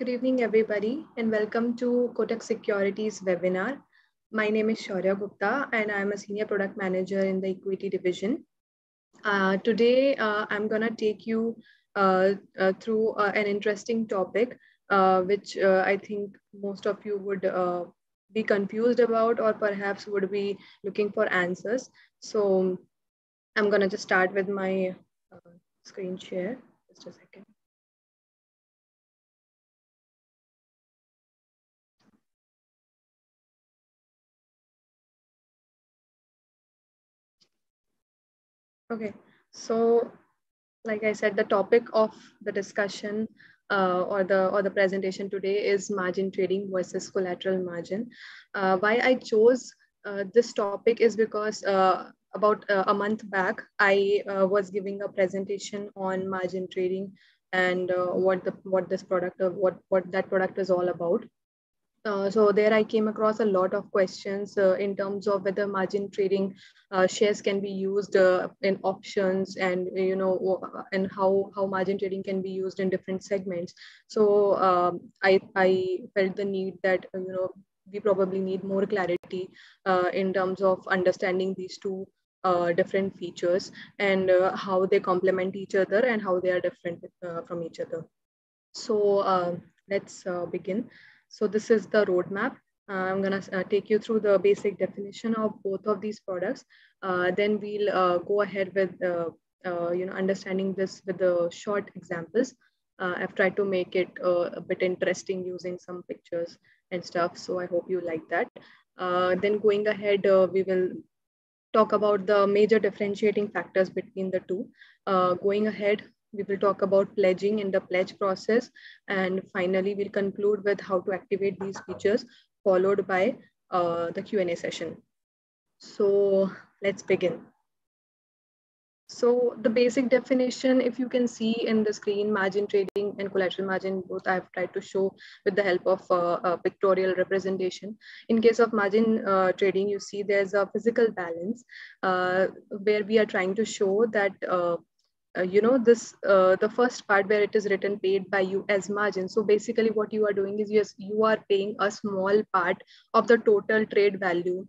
Good evening, everybody, and welcome to Kotak Securities webinar. My name is Shaurya Gupta, and I'm a Senior Product Manager in the Equity Division. Uh, today, uh, I'm going to take you uh, uh through uh, an interesting topic, uh, which I think most of you would be confused about or perhaps would be looking for answers. So I'm going to just start with my screen share. Just a second. Okay, so like I said, the topic of the discussion uh, or the or the presentation today is margin trading versus collateral margin. Uh, why I chose uh, this topic is because uh, about uh, a month back, I uh, was giving a presentation on margin trading and what the what this product of what what that product is all about. Uh, so there I came across a lot of questions uh, in terms of whether margin trading uh, shares can be used uh, in options and you know and how how margin trading can be used in different segments. So um, I I felt the need that you know we probably need more clarity uh, in terms of understanding these two uh, different features and how they complement each other and how they are different from each other. So um, let's begin. So this is the roadmap. Uh, I'm gonna uh, take you through the basic definition of both of these products. Uh, then we'll uh, go ahead with uh, uh, you know understanding this with the short examples. I've tried to make it a bit interesting using some pictures and stuff. So I hope you like that. then going ahead, we will talk about the major differentiating factors between the two. going ahead, we will talk about pledging in the pledge process. And finally, we'll conclude with how to activate these features, followed by uh, the Q&A session. So let's begin. So the basic definition, if you can see in the screen, margin trading and collateral margin, both I've tried to show with the help of uh, pictorial representation. In case of margin uh, trading, you see there's a physical balance uh, where we are trying to show that uh, you know this uh, the first part where it is written paid by you as margin. So basically what you are doing is yes you are paying a small part of the total trade value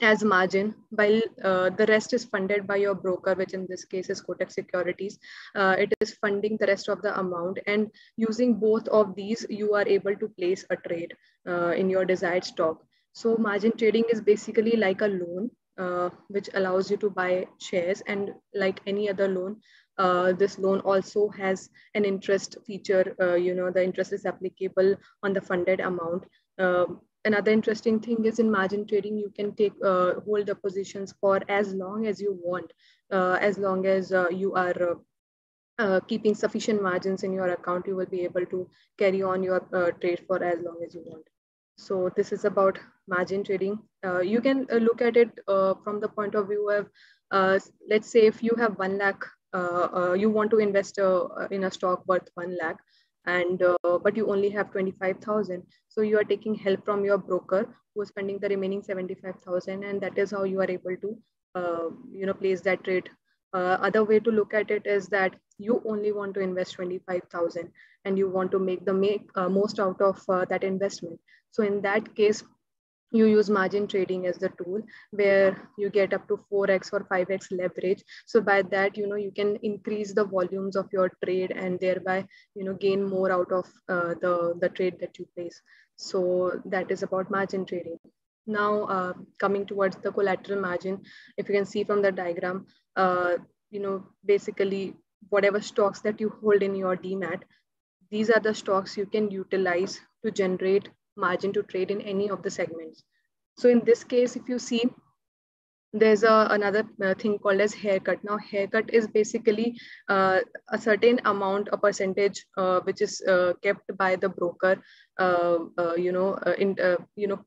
as margin while uh, the rest is funded by your broker which in this case is kotak securities. Uh, it is funding the rest of the amount and using both of these you are able to place a trade uh, in your desired stock. So margin trading is basically like a loan uh, which allows you to buy shares and like any other loan uh, this loan also has an interest feature. Uh, you know, the interest is applicable on the funded amount. Um, another interesting thing is in margin trading, you can take uh, hold the positions for as long as you want, uh, as long as uh, you are keeping sufficient margins in your account, you will be able to carry on your trade for as long as you want. So this is about margin trading. you can look at it from the point of view of, let's say if you have 1 lakh you want to invest uh, in a stock worth 1 lakh and but you only have 25000 so you are taking help from your broker who is spending the remaining 75000 and that is how you are able to you know place that trade uh, other way to look at it is that you only want to invest 25000 and you want to make the make uh, most out of uh, that investment. So in that case you use margin trading as the tool where you get up to 4x or 5x leverage. So by that you know you can increase the volumes of your trade and thereby you know gain more out of uh, the the trade that you place. So that is about margin trading. Now uh, coming towards the collateral margin if you can see from the diagram uh, you know basically whatever stocks that you hold in your demat these are the stocks you can utilize to generate margin to trade in any of the segments. So in this case, if you see, there's a, another uh, thing called as haircut. Now, haircut is basically uh, a certain amount, a percentage, uh, which is uh, kept by the broker, uh, uh, you know, in you know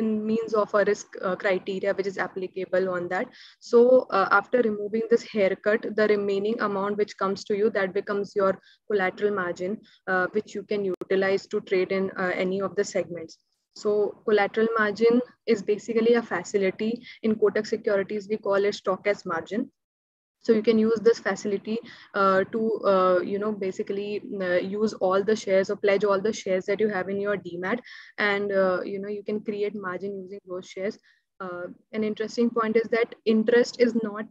in means of a risk uh, criteria which is applicable on that. So uh, after removing this haircut, the remaining amount which comes to you, that becomes your collateral margin, uh, which you can utilize to trade in uh, any of the segments. So collateral margin is basically a facility in Kotak Securities. We call it stock as margin. So you can use this facility uh, to uh, you know basically uh, use all the shares or pledge all the shares that you have in your demat and uh, you know you can create margin using those shares. Uh, an interesting point is that interest is not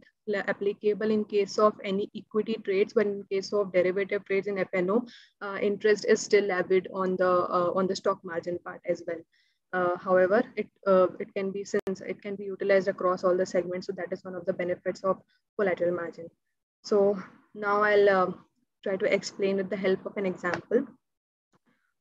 applicable in case of any equity trades but in case of derivative trades in fno uh, interest is still levied on the on the stock margin part as well uh, however, it uh, it can be since it can be utilized across all the segments. So that is one of the benefits of collateral margin. So now I'll uh, try to explain with the help of an example.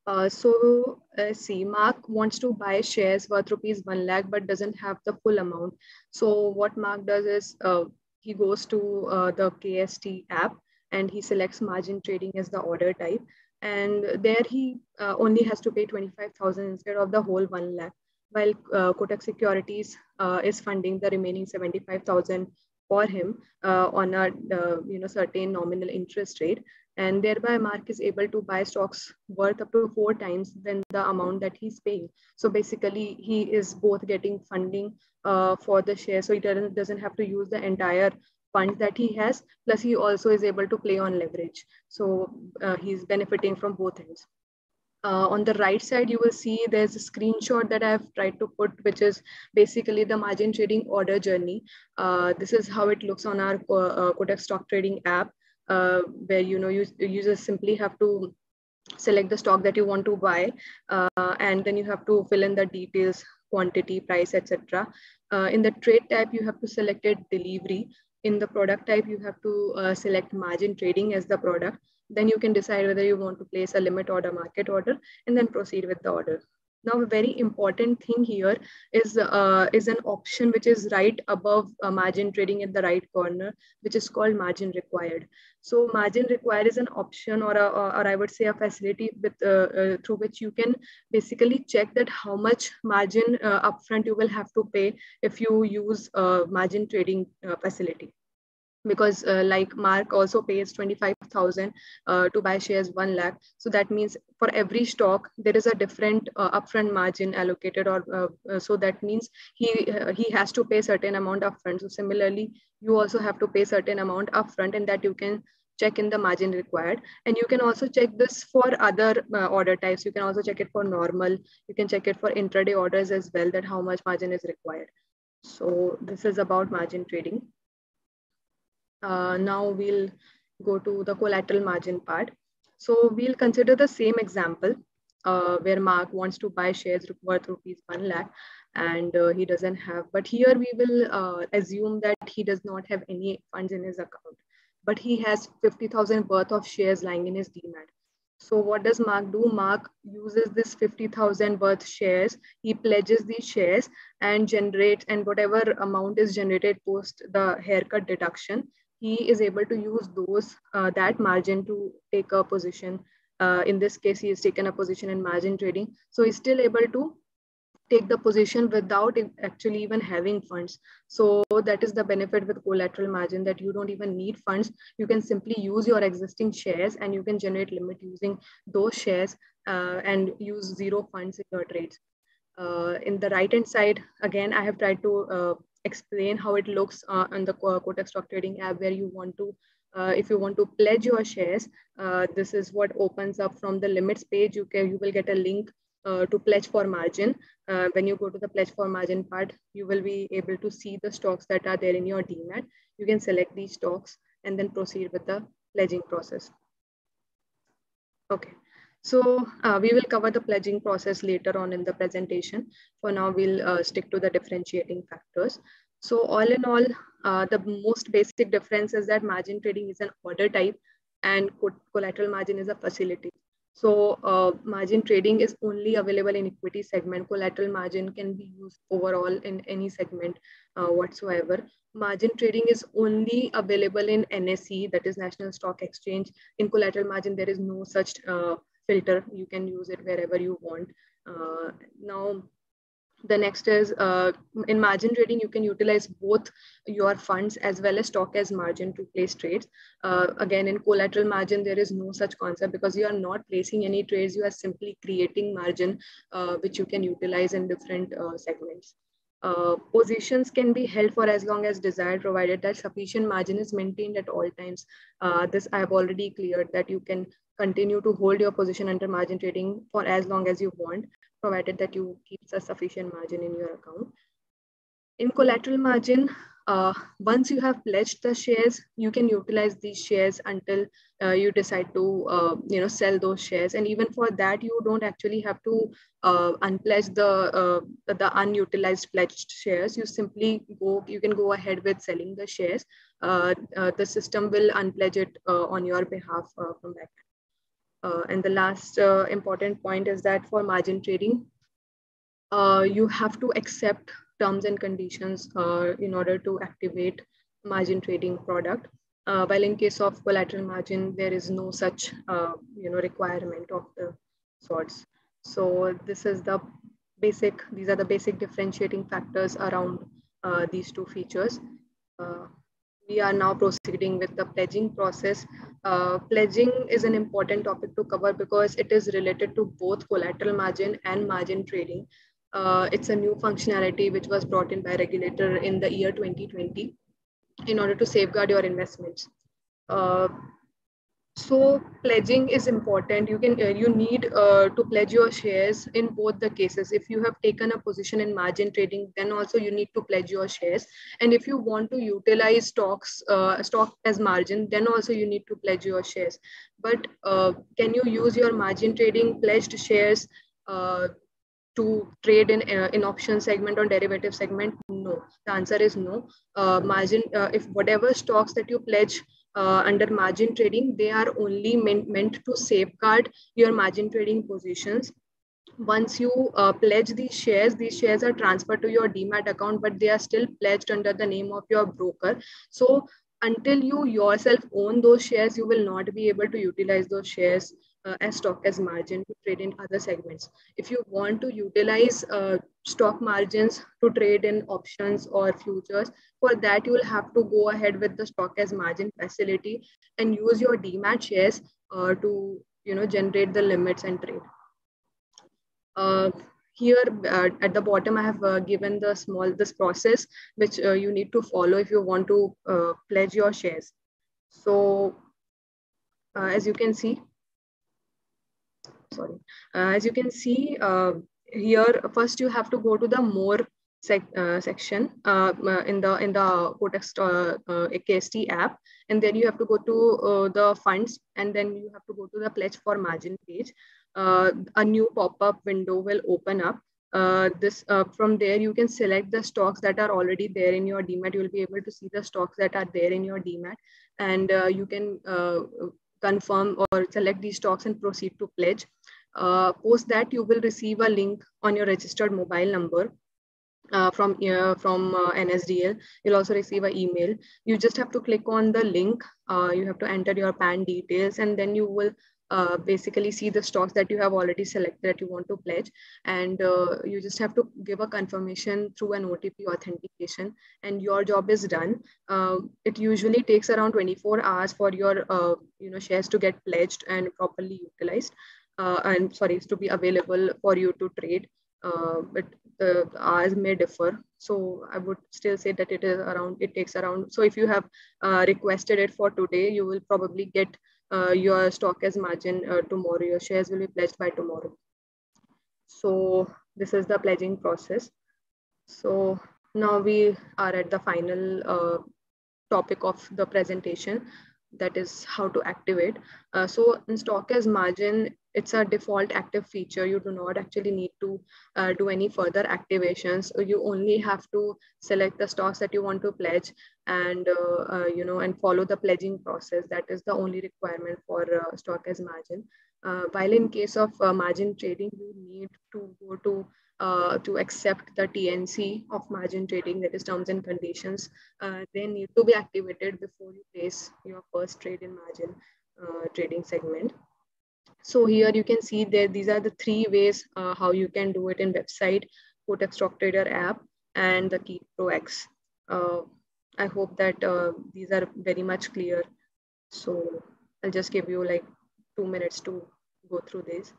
Uh, so uh, see, Mark wants to buy shares worth rupees 1 lakh, but doesn't have the full amount. So what Mark does is uh, he goes to the KST app and he selects margin trading as the order type and there he uh, only has to pay 25,000 instead of the whole 1 lakh, while uh, Kotak Securities uh, is funding the remaining 75,000 for him uh, on a uh, you know certain nominal interest rate, and thereby Mark is able to buy stocks worth up to four times than the amount that he's paying. So basically, he is both getting funding uh, for the share, so he doesn't doesn't have to use the entire funds that he has plus he also is able to play on leverage. So uh, he's benefiting from both ends. Uh, on the right side you will see there's a screenshot that i've tried to put which is basically the margin trading order journey. Uh, this is how it looks on our uh, kotak stock trading app uh, where you know you, users simply have to select the stock that you want to buy uh, and then you have to fill in the details quantity price etc uh, in the trade type you have to select it delivery in the product type, you have to uh, select margin trading as the product. Then you can decide whether you want to place a limit order, market order, and then proceed with the order. Now, a very important thing here is, uh, is an option which is right above uh, margin trading in the right corner, which is called margin required. So margin required is an option or, a, or I would say a facility with, uh, uh through which you can basically check that how much margin uh, upfront you will have to pay if you use a margin trading uh, facility because uh, like mark also pays 25000 uh, to buy shares 1 lakh. So that means for every stock there is a different uh, upfront margin allocated or uh, uh, so that means he uh, he has to pay certain amount upfront. So similarly you also have to pay certain amount upfront and that you can check in the margin required. And you can also check this for other order types. You can also check it for normal. You can check it for intraday orders as well that how much margin is required. So this is about margin trading uh, now we'll go to the collateral margin part. So we'll consider the same example uh, where Mark wants to buy shares worth rupees 1 lakh and uh, he doesn't have, but here we will uh, assume that he does not have any funds in his account, but he has 50,000 worth of shares lying in his demat. So what does Mark do? Mark uses this 50,000 worth shares. He pledges these shares and generates, and whatever amount is generated post the haircut deduction, he is able to use those uh, that margin to take a position. Uh, in this case, he has taken a position in margin trading. So he's still able to take the position without actually even having funds. So that is the benefit with collateral margin that you don't even need funds. You can simply use your existing shares and you can generate limit using those shares uh, and use zero funds in your trades. Uh, in the right hand side, again, I have tried to uh, explain how it looks uh, on the Kotak stock trading app where you want to uh, if you want to pledge your shares, uh, this is what opens up from the limits page. You can you will get a link uh, to pledge for margin. Uh, when you go to the pledge for margin part, you will be able to see the stocks that are there in your demat. You can select these stocks and then proceed with the pledging process. Okay. So uh, we will cover the pledging process later on in the presentation. For now, we'll uh, stick to the differentiating factors. So all in all, uh, the most basic difference is that margin trading is an order type and collateral margin is a facility. So uh, margin trading is only available in equity segment. Collateral margin can be used overall in any segment uh, whatsoever. Margin trading is only available in NSE, that is National Stock Exchange. In collateral margin, there is no such uh, filter. You can use it wherever you want. Uh, now the next is uh, in margin trading you can utilize both your funds as well as stock as margin to place trades. Uh, again in collateral margin there is no such concept because you are not placing any trades. You are simply creating margin uh, which you can utilize in different uh, segments. Uh, positions can be held for as long as desired, provided that sufficient margin is maintained at all times. Uh, this I have already cleared that you can continue to hold your position under margin trading for as long as you want, provided that you keep a sufficient margin in your account. In collateral margin, uh, once you have pledged the shares, you can utilize these shares until uh, you decide to, uh, you know, sell those shares. And even for that, you don't actually have to uh, unpledge the uh, the unutilized pledged shares. You simply go, you can go ahead with selling the shares. Uh, the system will unpledge it on your behalf from that. And the last important point is that for margin trading, you have to accept terms and conditions uh, in order to activate margin trading product. Uh, while in case of collateral margin, there is no such uh, you know requirement of the sorts. So this is the basic, these are the basic differentiating factors around uh, these two features. We are now proceeding with the pledging process. Uh, pledging is an important topic to cover because it is related to both collateral margin and margin trading. Uh, it's a new functionality which was brought in by regulator in the year 2020 in order to safeguard your investments. Uh, so pledging is important. You can uh, you need uh, to pledge your shares in both the cases. If you have taken a position in margin trading, then also you need to pledge your shares. And if you want to utilize stocks uh, stock as margin, then also you need to pledge your shares. But uh, can you use your margin trading pledged shares uh, to trade in uh, in option segment or derivative segment? No. The answer is no. Uh, margin, if whatever stocks that you pledge uh, under margin trading, they are only meant, meant to safeguard your margin trading positions. Once you uh, pledge these shares, these shares are transferred to your demat account, but they are still pledged under the name of your broker. So until you yourself own those shares, you will not be able to utilize those shares uh, as stock as margin to trade in other segments. If you want to utilize uh, stock margins to trade in options or futures, for that you will have to go ahead with the stock as margin facility and use your demat shares uh, to you know generate the limits and trade. Uh, here uh, at the bottom, I have uh, given the small this process which uh, you need to follow if you want to uh, pledge your shares. So as you can see, sorry. As you can see here, first you have to go to the more sec, uh, section uh, uh, in the in the uh, KST app, and then you have to go to the funds, and then you have to go to the pledge for margin page. a new pop-up window will open up. this from there you can select the stocks that are already there in your demat. You will be able to see the stocks that are there in your demat, and you can confirm or select these stocks and proceed to pledge. Uh, post that, you will receive a link on your registered mobile number uh, from uh, from uh, NSDL. You'll also receive an email. You just have to click on the link. Uh, you have to enter your PAN details, and then you will uh, basically see the stocks that you have already selected that you want to pledge and uh, you just have to give a confirmation through an otp authentication and your job is done it usually takes around 24 hours for your you know shares to get pledged and properly utilized and sorry to be available for you to trade uh, but the hours may differ so i would still say that it is around it takes around so if you have requested it for today you will probably get uh, your stock as margin uh, tomorrow. Your shares will be pledged by tomorrow. So this is the pledging process. So now we are at the final uh, topic of the presentation that is how to activate. Uh, so in stock as margin, it's a default active feature. You do not actually need to uh, do any further activations. You only have to select the stocks that you want to pledge and, uh, uh you know, and follow the pledging process. That is the only requirement for uh, stock as margin. Uh, while in case of margin trading, you need to go to uh, to accept the TNC of margin trading, that is terms and conditions, uh, they need to be activated before you place your first trade in margin uh, trading segment. So here you can see that these are the three ways uh, how you can do it in website, Kotak Stock Trader app, and the KEAT Pro X. Uh, I hope that uh, these are very much clear. So I'll just give you like two minutes to go through this.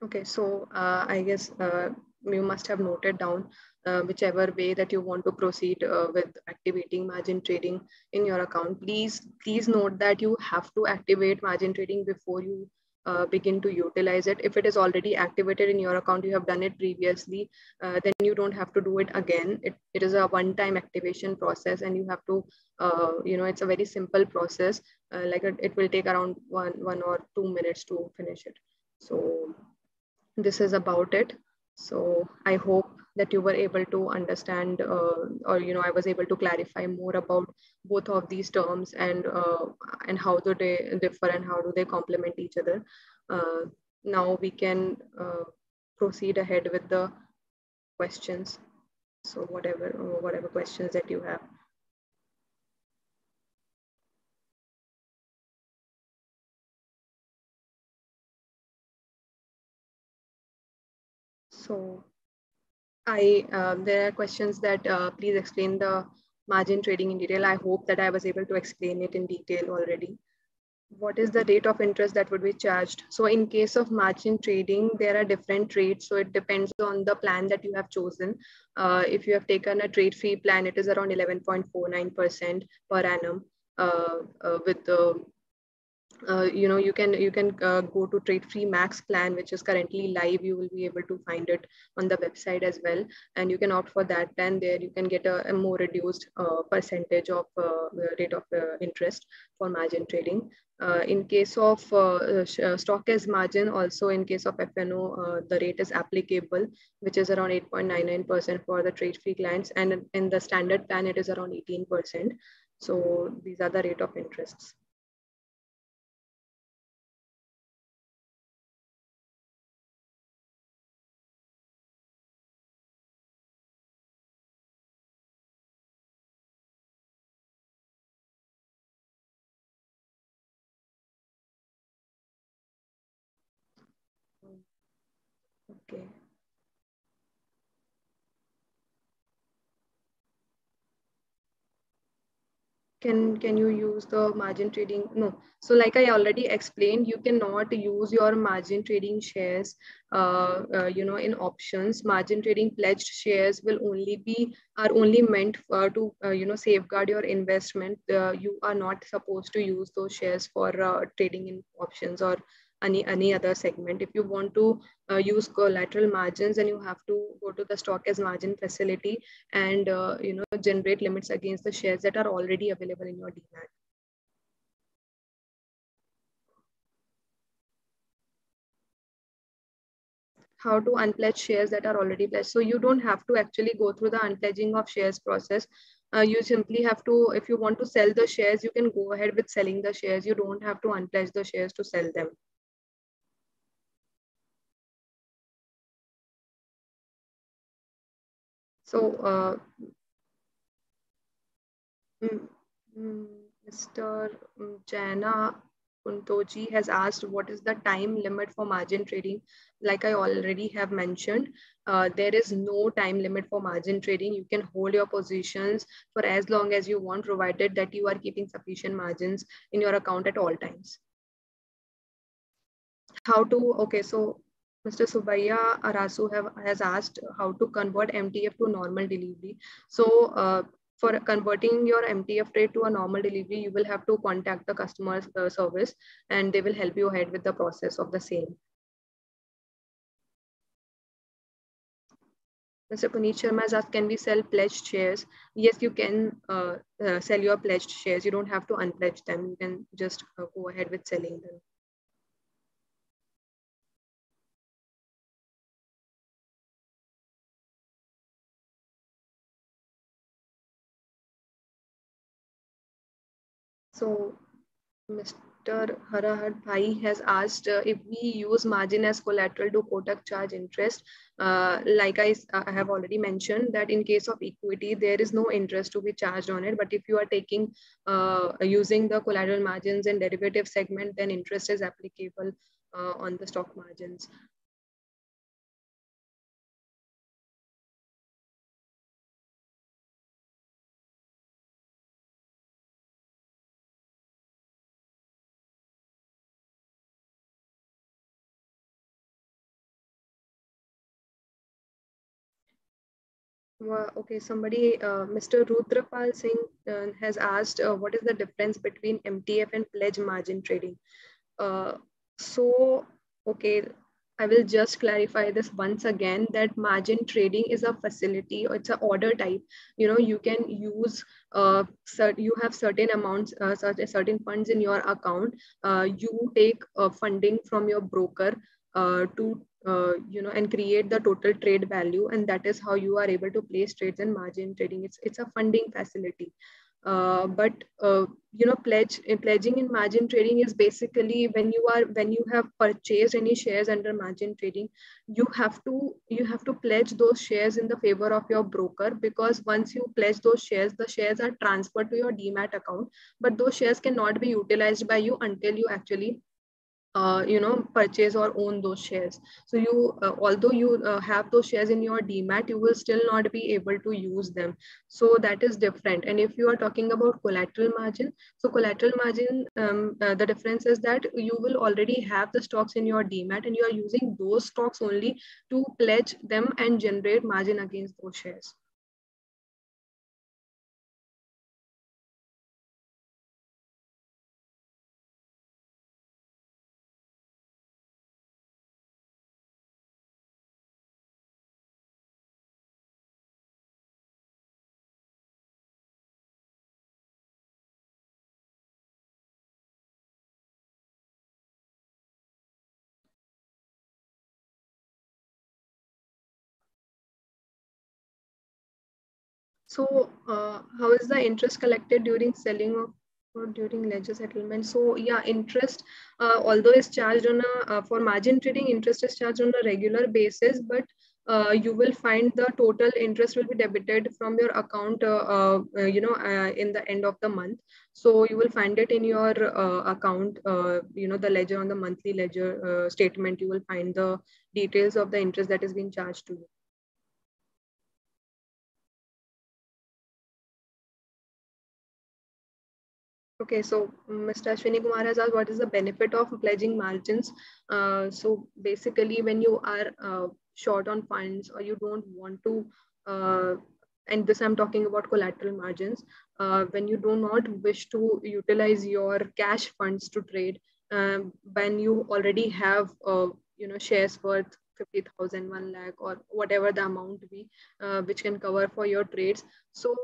Okay, so uh, I guess uh, you must have noted down uh, whichever way that you want to proceed uh, with activating margin trading in your account. Please, please note that you have to activate margin trading before you uh, begin to utilize it. If it is already activated in your account, you have done it previously, uh, then you don't have to do it again. It, it is a one-time activation process and you have to, you know, it's a very simple process. Like it, it will take around one, one or two minutes to finish it. So this is about it. So I hope that you were able to understand uh, or you know I was able to clarify more about both of these terms and uh, and how do they differ and how do they complement each other. Uh, now we can uh, proceed ahead with the questions. So whatever whatever questions that you have. So I uh, there are questions that uh, please explain the margin trading in detail. I hope that I was able to explain it in detail already. What is the rate of interest that would be charged? So in case of margin trading, there are different rates. So it depends on the plan that you have chosen. Uh, if you have taken a trade free plan, it is around 11.49% per annum uh, uh, with the uh, you know you can you can uh, go to trade free max plan which is currently live. You will be able to find it on the website as well. And you can opt for that plan. There you can get a, a more reduced uh, percentage of uh, rate of uh, interest for margin trading. Uh, in case of stock as margin also in case of fno the rate is applicable which is around 8.99% for the trade free clients. And in the standard plan it is around 18% so these are the rate of interests Okay. Can can you use the margin trading? No. So like I already explained, you cannot use your margin trading shares, uh, uh, you know, in options. Margin trading pledged shares will only be are only meant for, to uh, you know safeguard your investment. Uh, you are not supposed to use those shares for uh, trading in options or any any other segment. If you want to uh, use collateral margins then you have to go to the stock as margin facility and uh, you know generate limits against the shares that are already available in your demat. How to unpledge shares that are already pledged. So you don't have to actually go through the unpledging of shares process. Uh, you simply have to if you want to sell the shares you can go ahead with selling the shares. You don't have to unpledge the shares to sell them So, uh, Mr. Jana Kuntoji has asked what is the time limit for margin trading. Like I already have mentioned, uh, there is no time limit for margin trading. You can hold your positions for as long as you want, provided that you are keeping sufficient margins in your account at all times. How to, okay, so Mr. Subaya Arasu have, has asked how to convert MTF to normal delivery. So uh, for converting your MTF trade to a normal delivery, you will have to contact the customer uh, service and they will help you ahead with the process of the same. Mr. Puneet Sharma has asked, can we sell pledged shares? Yes, you can uh, uh, sell your pledged shares. You don't have to unpledge them. You can just uh, go ahead with selling them. So Mr. Harahar Bhai has asked uh, if we use margin as collateral to Kotak charge interest. Uh, like I, I, have already mentioned that in case of equity, there is no interest to be charged on it. But if you are taking uh, using the collateral margins and derivative segment, then interest is applicable uh, on the stock margins. Uh, okay, somebody, uh, Mr. Rudrapal Singh uh, has asked uh, what is the difference between MTF and pledge margin trading. Uh, so, okay, I will just clarify this once again that margin trading is a facility or it's an order type. You know, you can use, uh, cert- you have certain amounts, uh, certain funds in your account. Uh, you take uh, funding from your broker uh, to, uh, you know, and create the total trade value. And that is how you are able to place trades and margin trading. It's, it's a funding facility. Uh, but uh, you know pledge pledging in margin trading is basically when you are when you have purchased any shares under margin trading you have to you have to pledge those shares in the favor of your broker because once you pledge those shares the shares are transferred to your demat account but those shares cannot be utilized by you until you actually uh, you know purchase or own those shares. So you uh, although you uh, have those shares in your demat you will still not be able to use them. So that is different. And if you are talking about collateral margin so collateral margin um, uh, the difference is that you will already have the stocks in your demat and you are using those stocks only to pledge them and generate margin against those shares So, uh, how is the interest collected during selling of or during ledger settlement? So, yeah, interest, uh, although is charged on a uh, for margin trading, interest is charged on a regular basis, but uh, you will find the total interest will be debited from your account, uh, uh, you know, in the end of the month. So you will find it in your account, you know, the ledger on the monthly ledger statement. You will find the details of the interest that is being charged to you. Okay, so Mr. Ashwini Kumar has asked what is the benefit of pledging margins? Uh, so basically, when you are uh, short on funds or you don't want to, uh, and this I'm talking about collateral margins, uh, when you do not wish to utilize your cash funds to trade, um, when you already have, uh, you know, shares worth 50,000, 1 lakh, or whatever the amount be, uh, which can cover for your trades. So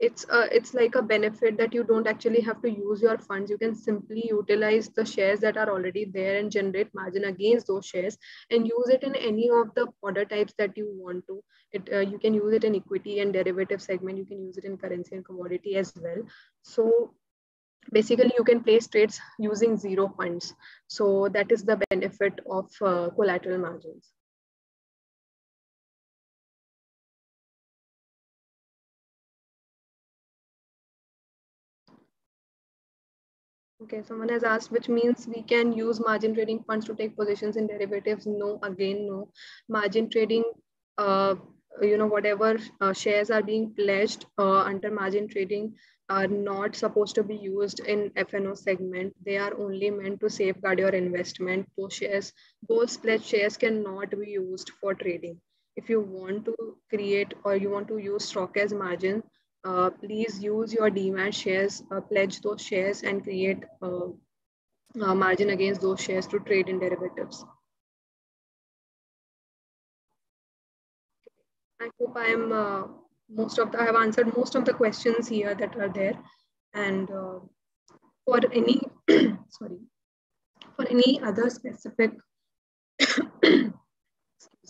it's a, it's like a benefit that you don't actually have to use your funds. You can simply utilize the shares that are already there and generate margin against those shares and use it in any of the order types that you want to. It uh, you can use it in equity and derivative segment. You can use it in currency and commodity as well. So basically you can place trades using zero funds. So that is the benefit of uh, collateral margins Okay, someone has asked, which means we can use margin trading funds to take positions in derivatives. No, again, no. Margin trading, uh, you know, whatever uh, shares are being pledged uh, under margin trading are not supposed to be used in FNO segment. They are only meant to safeguard your investment. Those shares, those pledged shares cannot be used for trading. If you want to create or you want to use stock as margin, uh, please use your demat shares, uh, pledge those shares and create uh, a margin against those shares to trade in derivatives. I hope I am uh, most of the, I have answered most of the questions here that are there. And uh, for any, sorry, for any other specific, excuse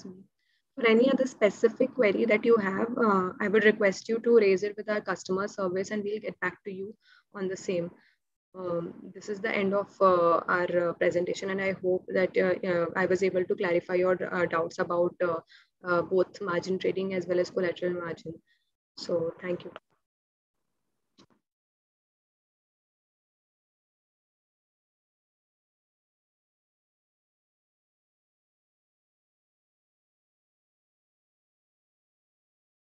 me, for any other specific query that you have, uh, I would request you to raise it with our customer service and we'll get back to you on the same. Um, this is the end of uh, our uh, presentation and I hope that uh, uh, I was able to clarify your uh, doubts about both margin trading as well as collateral margin. So thank you.